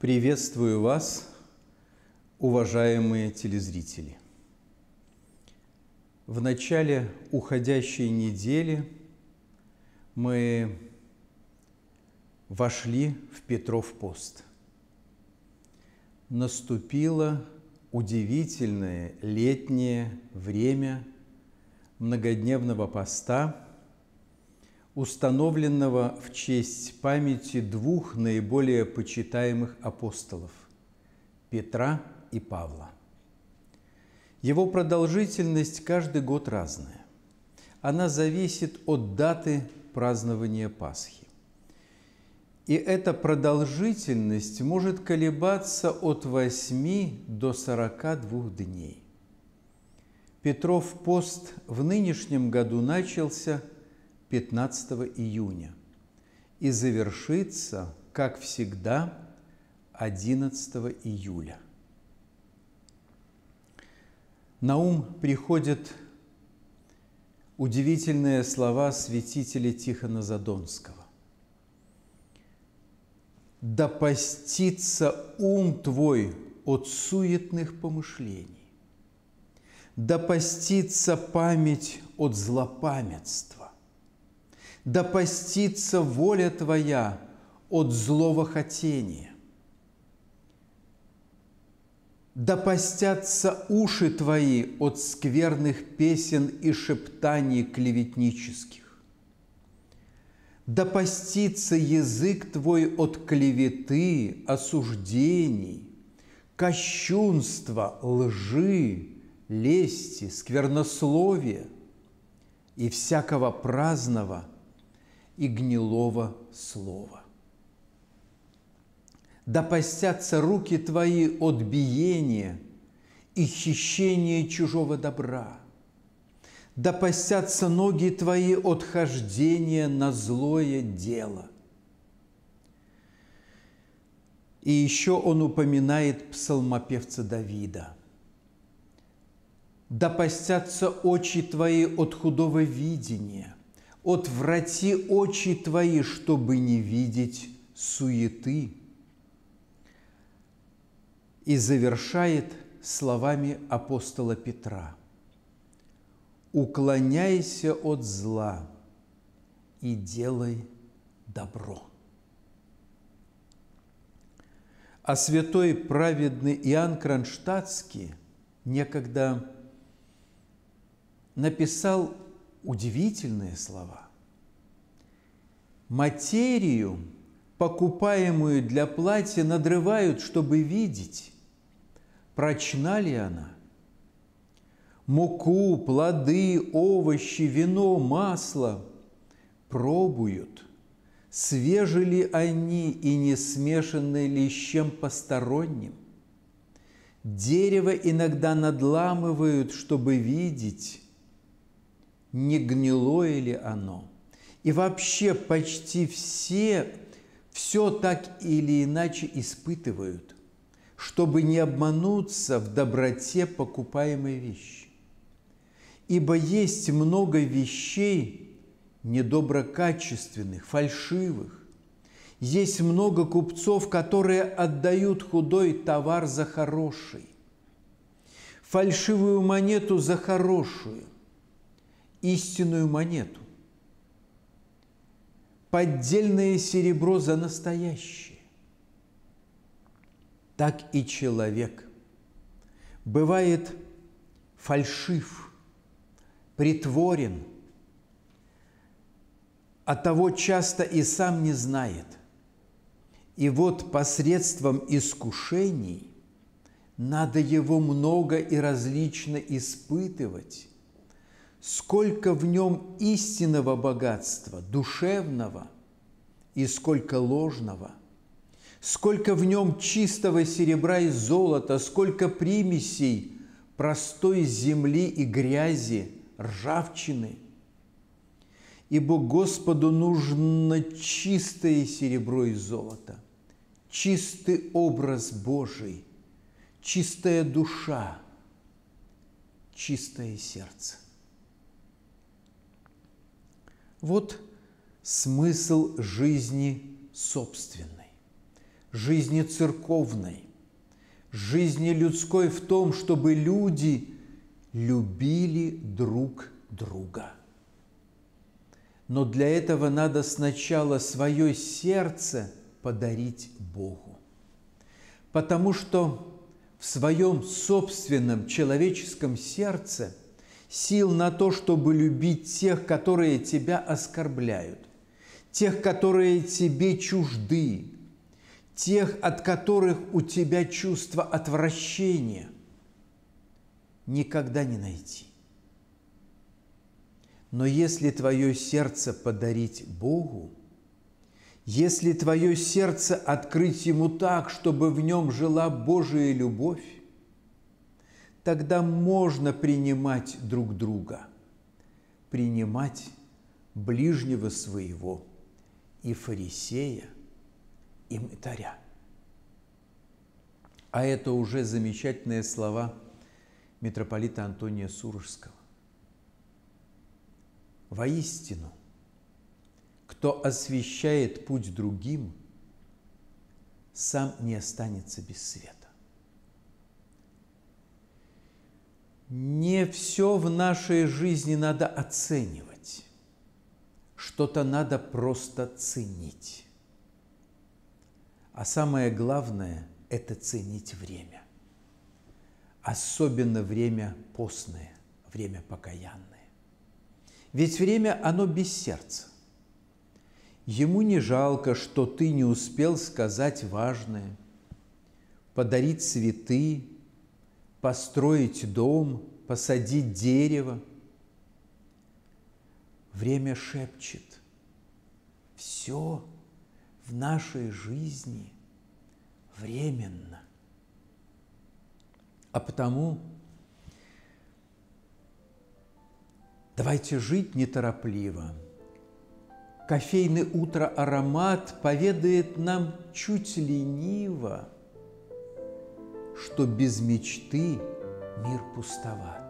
Приветствую вас, уважаемые телезрители. В начале уходящей недели мы вошли в Петров пост. Наступило удивительное летнее время многодневного поста – установленного в честь памяти двух наиболее почитаемых апостолов – Петра и Павла. Его продолжительность каждый год разная. Она зависит от даты празднования Пасхи. И эта продолжительность может колебаться от 8 до 42 дней. Петров пост в нынешнем году начался – 15 июня и завершится, как всегда, 11 июля. На ум приходят удивительные слова святителя Тихона Задонского. «Да постится ум твой от суетных помышлений, да постится память от злопамятства, да постится воля Твоя от злого хотения. Да постятся уши Твои от скверных песен и шептаний клеветнических. Да постится язык Твой от клеветы, осуждений, кощунства, лжи, лести, сквернословия и всякого праздного – и гнилого слова. Да постятся руки твои от биения и хищения чужого добра. Да постятся ноги твои от хождения на злое дело. И еще он упоминает псалмопевца Давида. Да постятся очи твои от худого видения – отврати очи твои, чтобы не видеть суеты. И завершает словами апостола Петра. Уклоняйся от зла и делай добро. А святой праведный Иоанн Кронштадтский некогда написал удивительные слова. Материю, покупаемую для платья, надрывают, чтобы видеть, прочна ли она. Муку, плоды, овощи, вино, масло пробуют, свежи ли они и не смешаны ли с чем посторонним. Дерево иногда надламывают, чтобы видеть, не гнилое ли оно. И вообще почти все все так или иначе испытывают, чтобы не обмануться в доброте покупаемой вещи. Ибо есть много вещей недоброкачественных, фальшивых. Есть много купцов, которые отдают худой товар за хороший, фальшивую монету за хорошую – истинную монету, поддельное серебро за настоящее. Так и человек бывает фальшив, притворен, а того часто и сам не знает. И вот посредством искушений надо его много и различно испытывать, сколько в нем истинного богатства, душевного, и сколько ложного, сколько в нем чистого серебра и золота, сколько примесей простой земли и грязи, ржавчины. Ибо Господу нужно чистое серебро и золото, чистый образ Божий, чистая душа, чистое сердце. Вот смысл жизни собственной. жизни церковной, жизни людской в том, чтобы люди любили друг друга. Но для этого надо сначала свое сердце подарить Богу. Потому что в своем собственном человеческом сердце сил на то, чтобы любить тех, которые тебя оскорбляют, тех, которые тебе чужды, тех, от которых у тебя чувство отвращения, никогда не найти. Но если твое сердце подарить Богу, если твое сердце открыть Ему так, чтобы в нем жила Божия любовь, тогда можно принимать друг друга, принимать ближнего своего и фарисея, и мытаря. А это уже замечательные слова митрополита Антония Сурожского. Воистину, кто освещает путь другим, сам не останется без света. Не все в нашей жизни надо оценивать, что-то надо просто ценить. А самое главное – это ценить время. Особенно время постное, время покаянное. Ведь время, оно без сердца. Ему не жалко, что ты не успел сказать важное, подарить цветы, построить дом, посадить дерево. Время шепчет. Все в нашей жизни временно. А потому давайте жить неторопливо. Кофейный утро аромат поведает нам чуть лениво, что без мечты мир пустоват.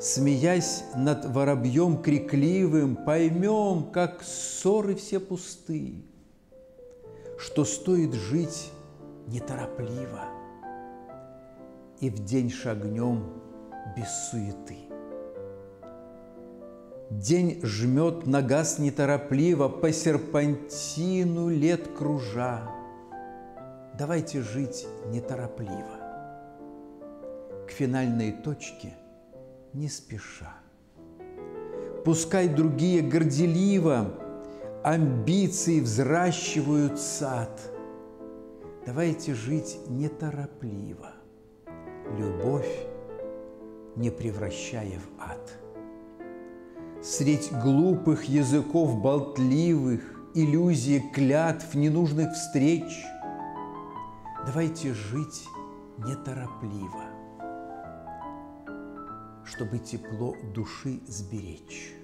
Смеясь над воробьем крикливым, поймем, как ссоры все пусты, что стоит жить неторопливо, и в день шагнем без суеты. День жмет на газ неторопливо, по серпантину лет кружа. Давайте жить неторопливо, к финальной точке не спеша. Пускай другие горделиво амбиции взращивают сад. Давайте жить неторопливо, любовь не превращая в ад. Средь глупых языков болтливых, иллюзий, клятв, ненужных встреч, Давайте жить неторопливо, чтобы тепло души сберечь.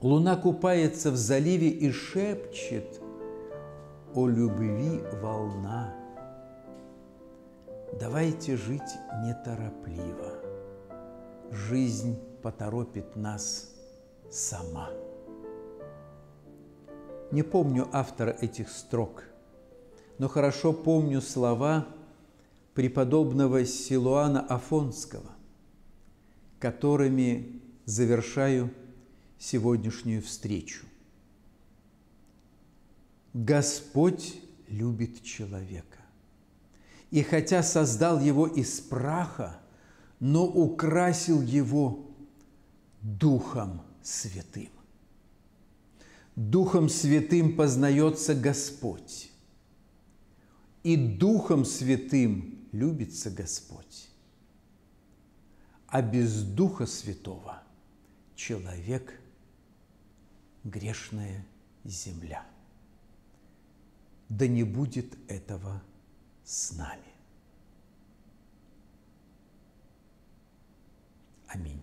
Луна купается в заливе и шепчет о любви волна. Давайте жить неторопливо. Жизнь поторопит нас сама. Не помню автора этих строк, но хорошо помню слова преподобного Силуана Афонского, которыми завершаю сегодняшнюю встречу. Господь любит человека. И хотя создал его из праха, но украсил его Духом Святым. Духом Святым познается Господь, и Духом Святым любится Господь. А без Духа Святого человек – грешная земля. Да не будет этого с нами. Аминь.